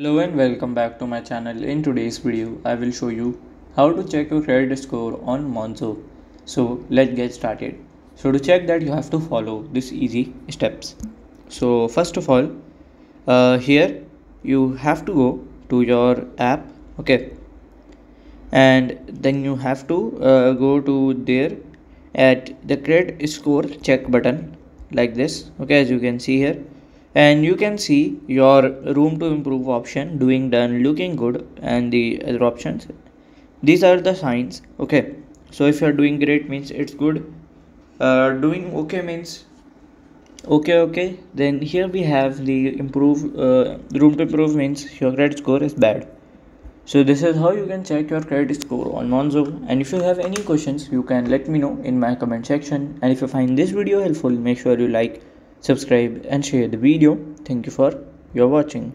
Hello and welcome back to my channel. In today's video, I will show you how to check your credit score on Monzo. So let's get started. So to check that you have to follow these easy steps. So first of all, uh, here you have to go to your app, okay, and then you have to uh, go to there at the credit score check button like this, okay, as you can see here and you can see your room to improve option doing done looking good and the other options. These are the signs okay. So if you're doing great means it's good. Uh, doing okay means okay okay. Then here we have the improve uh, room to improve means your credit score is bad. So this is how you can check your credit score on Monzo. And if you have any questions you can let me know in my comment section. And if you find this video helpful make sure you like subscribe and share the video. Thank you for your watching